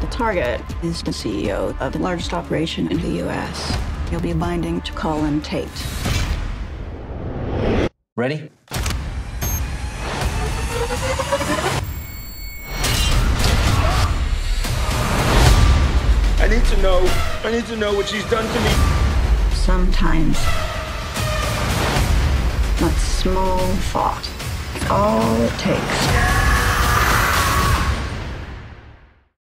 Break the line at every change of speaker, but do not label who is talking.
The target is the CEO of the largest operation in the U.S. You'll be binding to Colin Tate.
Ready?
I need to know. I need to know what she's done to me.
Sometimes that small thought is all it takes.